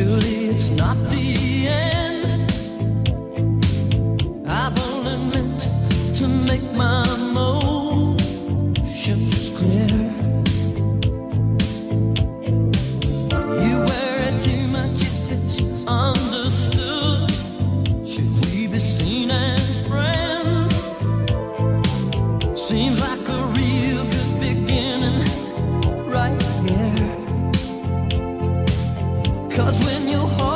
it's not the end. I've only meant to make my motions clear. Cause when you